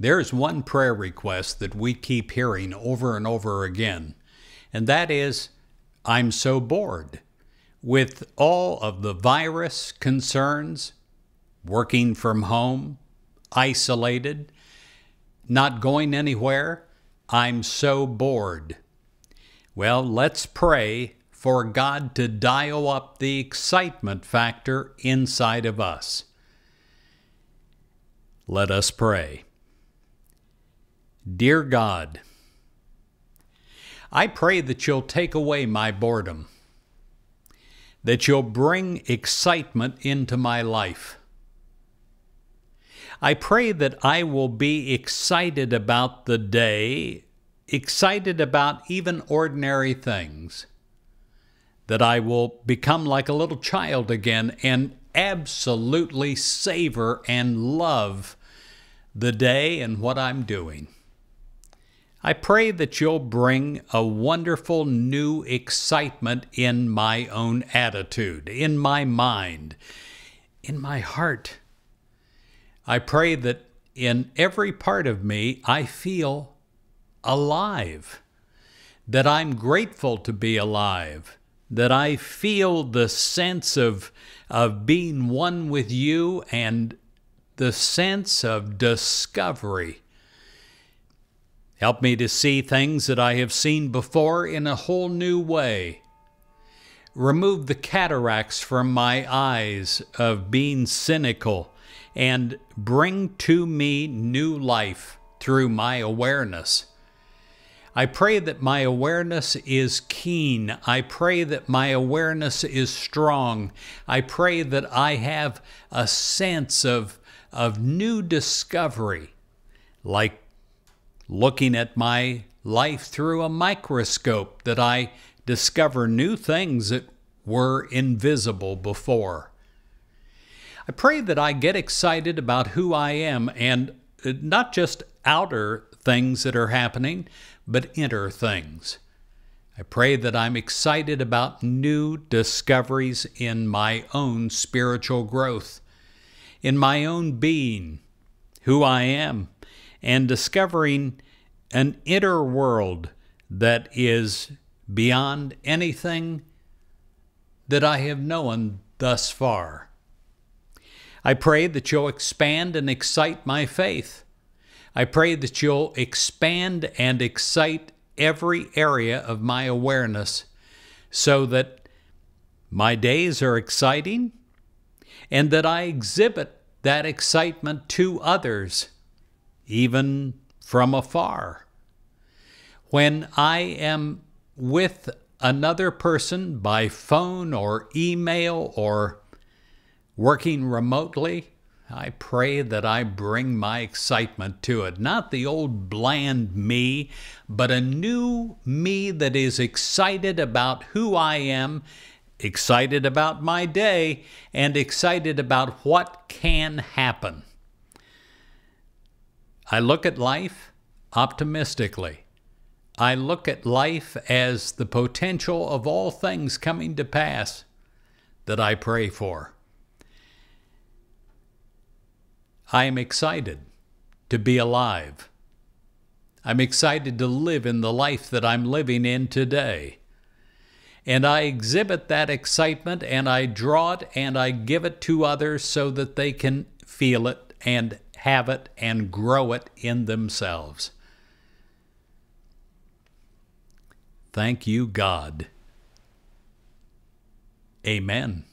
There's one prayer request that we keep hearing over and over again, and that is I'm so bored. With all of the virus concerns, working from home, isolated, not going anywhere, I'm so bored. Well, let's pray for God to dial up the excitement factor inside of us. Let us pray. Dear God, I pray that you'll take away my boredom, that you'll bring excitement into my life. I pray that I will be excited about the day, excited about even ordinary things, that I will become like a little child again and absolutely savor and love the day and what I'm doing. I pray that you'll bring a wonderful new excitement in my own attitude, in my mind, in my heart. I pray that in every part of me I feel alive, that I'm grateful to be alive, that I feel the sense of, of being one with you and the sense of discovery Help me to see things that I have seen before in a whole new way. Remove the cataracts from my eyes of being cynical and bring to me new life through my awareness. I pray that my awareness is keen. I pray that my awareness is strong. I pray that I have a sense of, of new discovery, like looking at my life through a microscope that I discover new things that were invisible before. I pray that I get excited about who I am and uh, not just outer things that are happening, but inner things. I pray that I'm excited about new discoveries in my own spiritual growth, in my own being, who I am, and discovering an inner world that is beyond anything that I have known thus far. I pray that you'll expand and excite my faith. I pray that you'll expand and excite every area of my awareness so that my days are exciting and that I exhibit that excitement to others even from afar. When I am with another person by phone or email or working remotely, I pray that I bring my excitement to it. Not the old bland me, but a new me that is excited about who I am, excited about my day, and excited about what can happen. I look at life optimistically. I look at life as the potential of all things coming to pass that I pray for. I am excited to be alive. I'm excited to live in the life that I'm living in today. And I exhibit that excitement and I draw it and I give it to others so that they can feel it and have it, and grow it in themselves. Thank you, God. Amen.